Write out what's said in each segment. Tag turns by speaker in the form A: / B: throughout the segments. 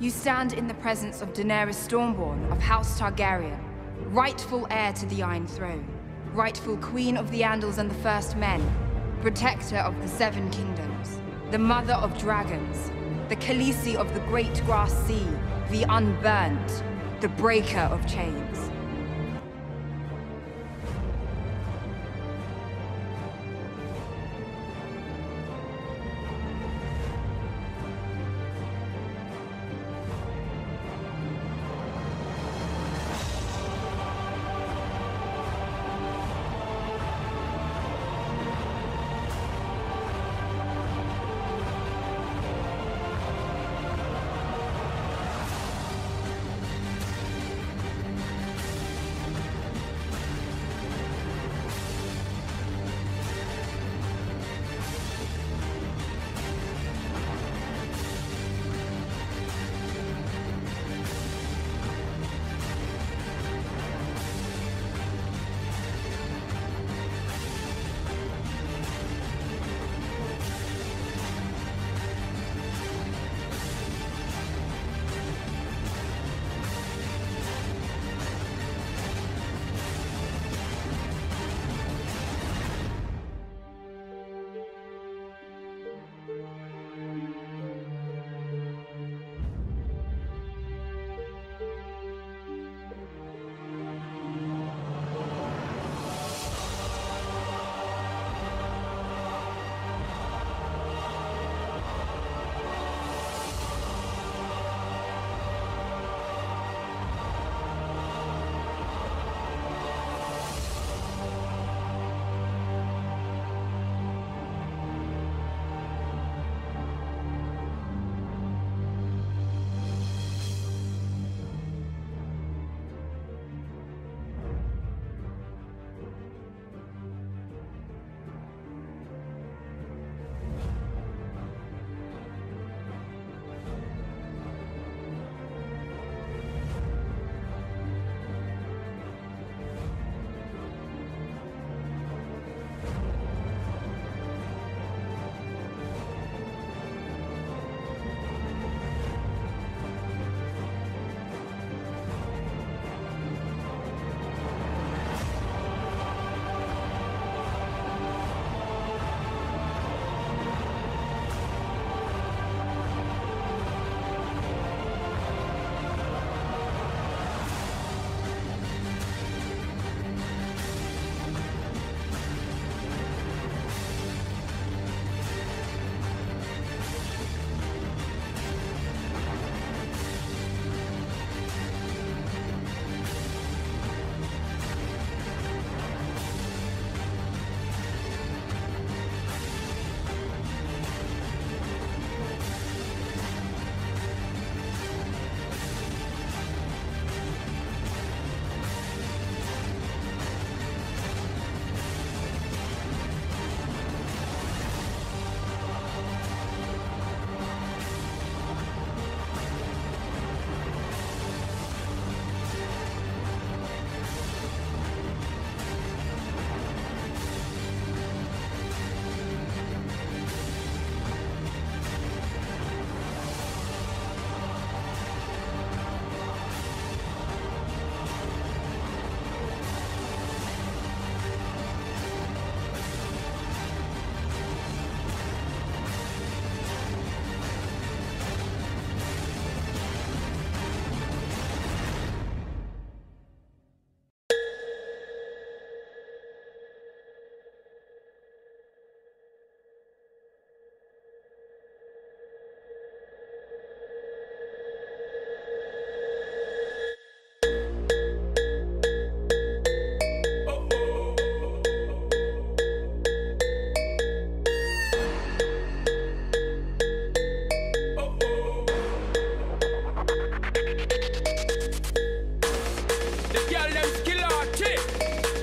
A: You stand in the presence of Daenerys Stormborn of House Targaryen, rightful heir to the Iron Throne, rightful Queen of the Andals and the First Men, protector of the Seven Kingdoms, the Mother of Dragons, the Khaleesi of the Great Grass Sea, the Unburnt, the Breaker of Chains.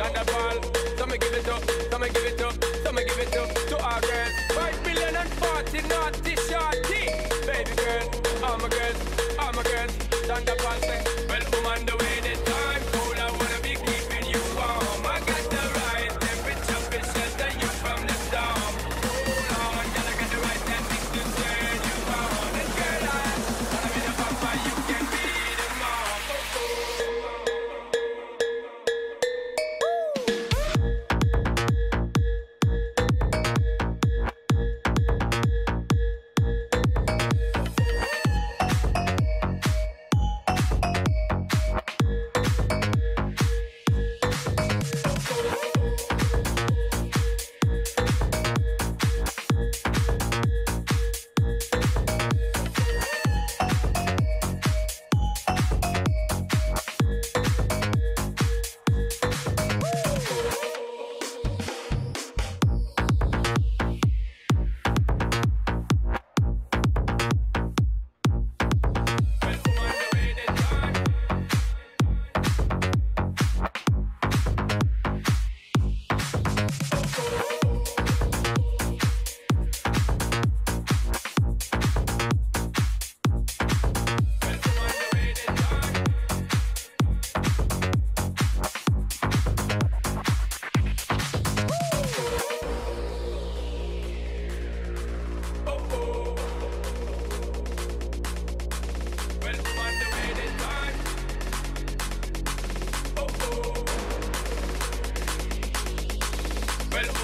B: than the ball. So me give it up, so me give it up, so me give it up to our girls. Five million and forty naughty shorty. Baby girl, all my girls, all my girls. Than the ball say, well, woman, the way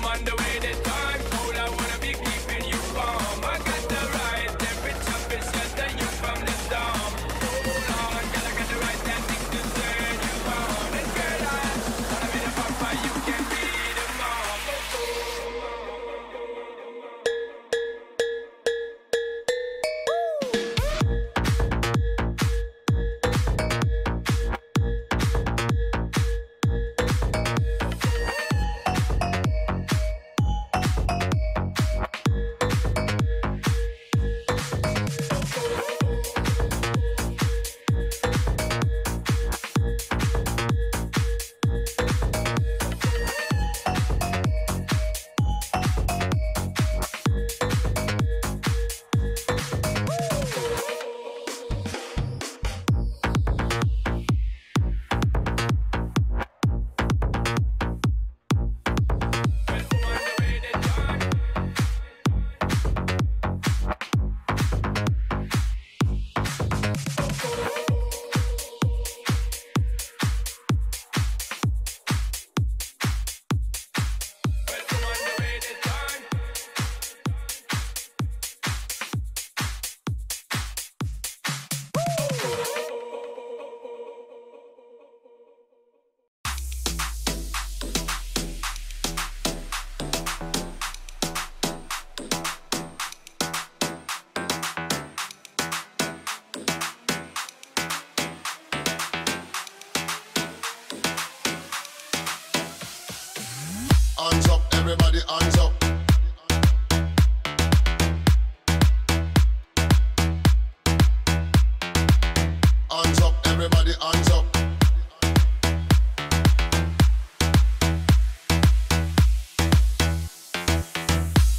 B: man the way they turn. Everybody hands up. Hands up, everybody hands up.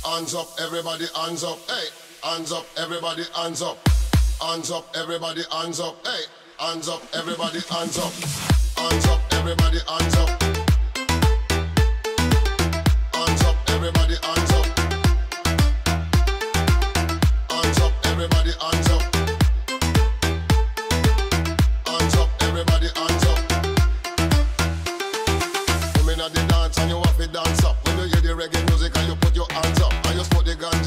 B: Hands up, everybody hands up. Hey, hands up, everybody hands up. Hands up, everybody hands up. Hey, hands up, everybody hands up. Hands up, everybody hands up. the gun